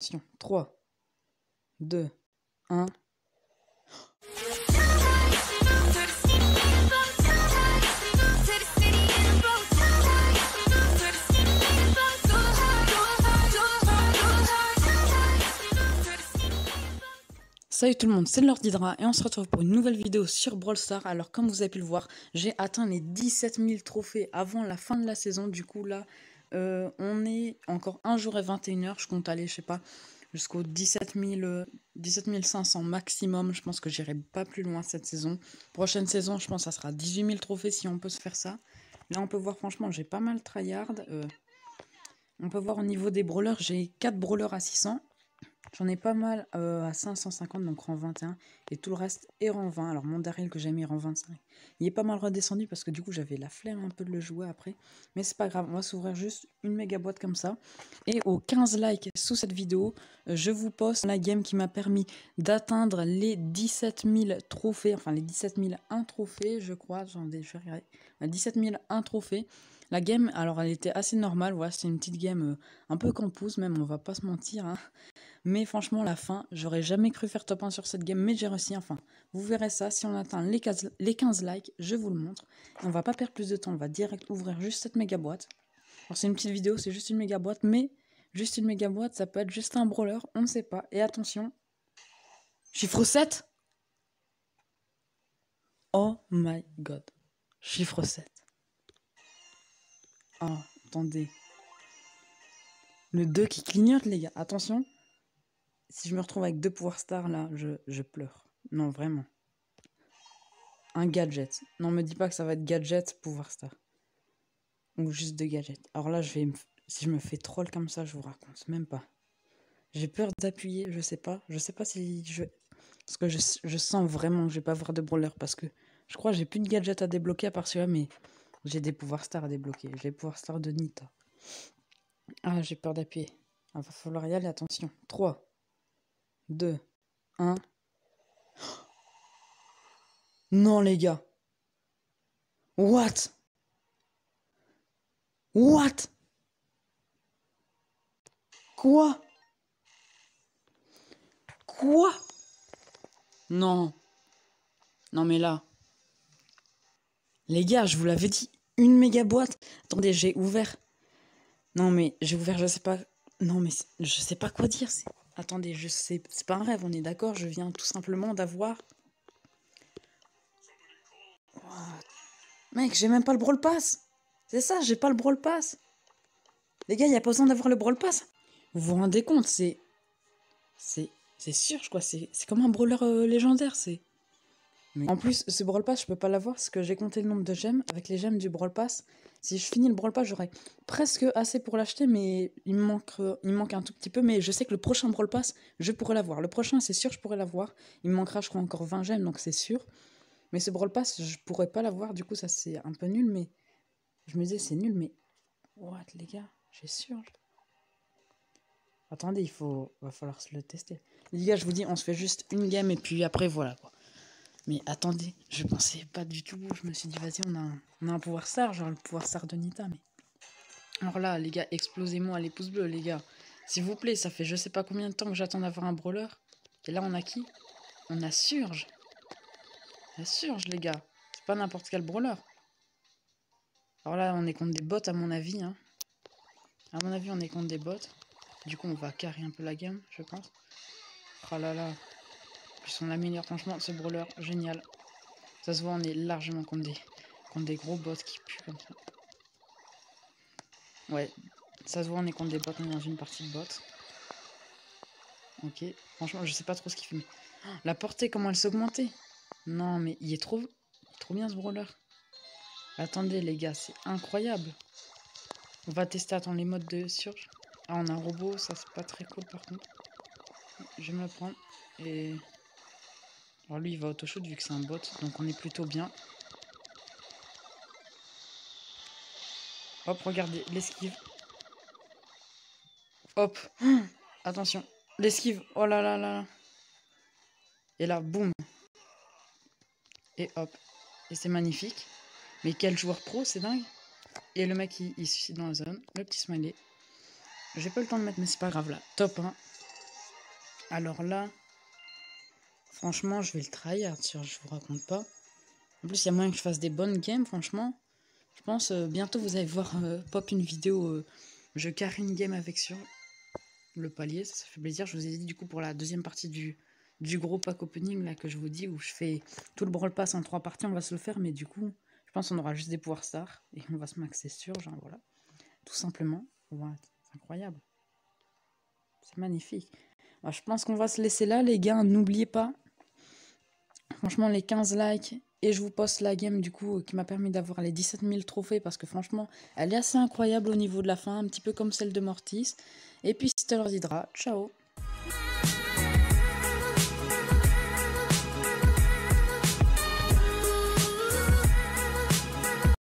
Attention, 3, 2, 1. Salut tout le monde, c'est Lord Hydra et on se retrouve pour une nouvelle vidéo sur Brawl. Alors comme vous avez pu le voir, j'ai atteint les 17 000 trophées avant la fin de la saison. Du coup là, euh, on est encore un jour et 21 heures. Je compte aller, je sais pas, jusqu'au 17, 17 500 maximum. Je pense que j'irai pas plus loin cette saison. Prochaine saison, je pense que ça sera 18 000 trophées si on peut se faire ça. Là on peut voir franchement, j'ai pas mal tryhard. Euh, on peut voir au niveau des brawlers, j'ai 4 brawlers à 600. J'en ai pas mal euh, à 550, donc rang 21. Et tout le reste est rang 20. Alors mon Daryl que j'ai mis rang 25. Il est pas mal redescendu parce que du coup j'avais la flemme un peu de le jouer après. Mais c'est pas grave, on va s'ouvrir juste une méga boîte comme ça. Et aux 15 likes sous cette vidéo, euh, je vous poste la game qui m'a permis d'atteindre les 17 000 trophées. Enfin les 17 001 trophées je crois. J'en ai, je vais 17 001 trophées. La game, alors elle était assez normale, voilà, une petite game euh, un peu campus même, on va pas se mentir. Hein. Mais franchement, la fin, j'aurais jamais cru faire top 1 sur cette game, mais j'ai réussi, enfin. Vous verrez ça, si on atteint les 15, les 15 likes, je vous le montre. Et on va pas perdre plus de temps, on va direct ouvrir juste cette méga boîte. Alors c'est une petite vidéo, c'est juste une méga boîte, mais juste une méga boîte, ça peut être juste un brawler, on ne sait pas. Et attention, chiffre 7 Oh my god, chiffre 7. Ah, attendez. Le 2 qui clignote, les gars. Attention. Si je me retrouve avec deux pouvoirs stars, là, je, pleure. Non, vraiment. Un gadget. Non, me dis pas que ça va être gadget, pouvoir star. Ou juste deux gadgets. Alors là, je vais si je me fais troll comme ça, je vous raconte même pas. J'ai peur d'appuyer, je sais pas. Je sais pas si je... Parce que je, je sens vraiment que je vais pas avoir de brawler. Parce que je crois que j'ai plus de gadget à débloquer à part celui-là, mais... J'ai des pouvoirs stars à débloquer. J'ai les pouvoirs stars de Nita. Ah, j'ai peur d'appuyer. Il va falloir y aller, attention. 3, 2, 1. Non, les gars. What? What? Quoi? Quoi? Non. Non, mais là. Les gars, je vous l'avais dit, une méga boîte. Attendez, j'ai ouvert. Non, mais j'ai ouvert, je sais pas. Non, mais je sais pas quoi dire. Attendez, je sais. C'est pas un rêve, on est d'accord. Je viens tout simplement d'avoir. Mec, j'ai même pas le Brawl Pass. C'est ça, j'ai pas le Brawl Pass. Les gars, il a pas besoin d'avoir le Brawl Pass. Vous vous rendez compte, c'est. C'est. C'est sûr, je crois. C'est comme un brawler euh, légendaire, c'est. En plus, ce Brawl Pass, je peux pas l'avoir parce que j'ai compté le nombre de gemmes. Avec les gemmes du Brawl Pass, si je finis le Brawl Pass, j'aurai presque assez pour l'acheter, mais il me, manque, il un tout petit peu. Mais je sais que le prochain Brawl Pass, je pourrais l'avoir. Le prochain, c'est sûr, je pourrais l'avoir. Il me manquera, je crois, encore 20 gemmes, donc c'est sûr. Mais ce Brawl Pass, je pourrais pas l'avoir. Du coup, ça, c'est un peu nul, mais... Je me disais, c'est nul, mais... What, les gars? J'ai sûr. Attendez, il faut... va falloir se le tester. Les gars, je vous dis, on se fait juste une game, et puis après, voilà, quoi. Mais attendez, je pensais pas du tout. Je me suis dit, vas-y, on, a un, on a un pouvoir star, genre le pouvoir star de Nita. Mais... Alors là, les gars, explosez-moi les pouces bleus, les gars. S'il vous plaît, ça fait je sais pas combien de temps que j'attends d'avoir un brawler. Et là, on a qui? On a Surge. Surge, les gars. C'est pas n'importe quel brawler. Alors là, on est contre des bots, à mon avis. Hein. À mon avis, on est contre des bots. Du coup, on va carrer un peu la gamme, je pense. Oh là là. Ils sont la meilleure, franchement, ce brawler, génial. Ça se voit, on est largement contre des, contre des gros bots qui puent comme ça. Ouais, ça se voit, on est contre des bots, on est dans une partie de bots. Ok, franchement, je sais pas trop ce qu'il fait. la portée, comment elle s'augmentait? Non, mais il est trop, trop bien ce brawler. Attendez, les gars, c'est incroyable. On va tester, attends, les modes de surge. Ah, on a un robot, ça c'est pas très cool par contre. Je vais me le prendre. Et alors lui, il va auto-shoot vu que c'est un bot, donc on est plutôt bien. Hop, regardez, l'esquive. Hop, attention, l'esquive, oh là là là. Et là, boum. Et hop, et c'est magnifique. Mais quel joueur pro, c'est dingue. Et le mec, il, il suicide dans la zone. Le petit smiley. J'ai pas le temps de mettre, mais c'est pas grave là. Top 1. Alors là, franchement, je vais le tryhard, je vous raconte pas. En plus, il y a moyen que je fasse des bonnes games, franchement. Je pense, euh, bientôt, vous allez voir euh, pop une vidéo, euh, je carry une game avec sur le palier, ça, fait plaisir. Je vous ai dit, du coup, pour la deuxième partie du, gros pack opening, là, que je vous dis, où je fais tout le brawl pass en trois parties, on va se le faire, mais du coup, je pense qu'on aura juste des pouvoirs stars, et on va se maxer sur, genre, voilà. Tout simplement. c'est incroyable. C'est magnifique. je pense qu'on va se laisser là, les gars. N'oubliez pas, franchement, les 15 likes et je vous poste la game du coup qui m'a permis d'avoir les 17 000 trophées parce que franchement elle est assez incroyable au niveau de la fin, un petit peu comme celle de Mortis. Et puis c'était leur Hydra, ciao